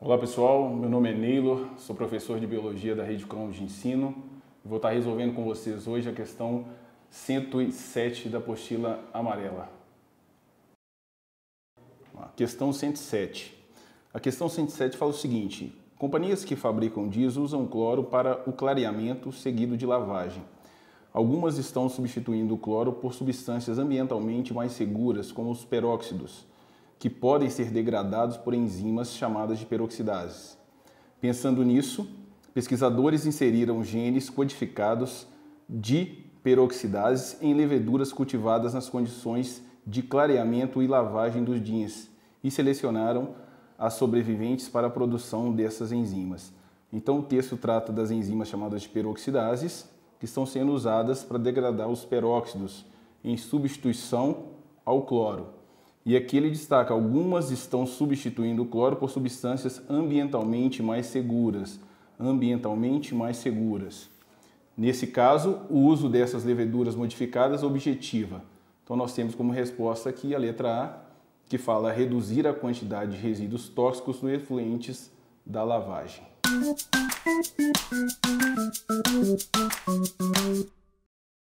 Olá pessoal, meu nome é Neilo, sou professor de Biologia da Rede Cronos de Ensino e vou estar resolvendo com vocês hoje a questão 107 da apostila amarela. Questão 107. A questão 107 fala o seguinte, companhias que fabricam diesel usam cloro para o clareamento seguido de lavagem. Algumas estão substituindo o cloro por substâncias ambientalmente mais seguras, como os peróxidos, que podem ser degradados por enzimas chamadas de peroxidases. Pensando nisso, pesquisadores inseriram genes codificados de peroxidases em leveduras cultivadas nas condições de clareamento e lavagem dos jeans e selecionaram as sobreviventes para a produção dessas enzimas. Então o texto trata das enzimas chamadas de peroxidases, que estão sendo usadas para degradar os peróxidos em substituição ao cloro. E aqui ele destaca: algumas estão substituindo o cloro por substâncias ambientalmente mais seguras. Ambientalmente mais seguras. Nesse caso, o uso dessas leveduras modificadas objetiva. Então, nós temos como resposta aqui a letra A, que fala reduzir a quantidade de resíduos tóxicos no efluentes da lavagem.